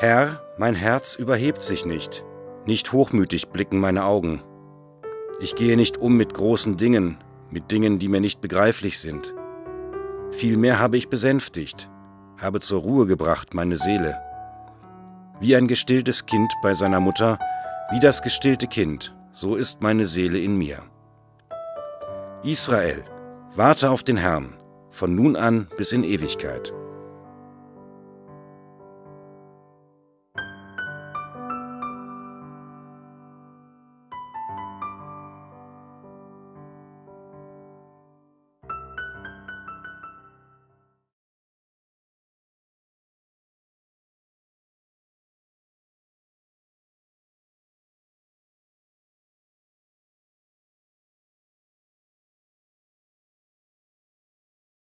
Herr, mein Herz überhebt sich nicht, nicht hochmütig blicken meine Augen. Ich gehe nicht um mit großen Dingen, mit Dingen, die mir nicht begreiflich sind. Vielmehr habe ich besänftigt, habe zur Ruhe gebracht meine Seele. Wie ein gestilltes Kind bei seiner Mutter, wie das gestillte Kind, so ist meine Seele in mir. Israel, warte auf den Herrn, von nun an bis in Ewigkeit.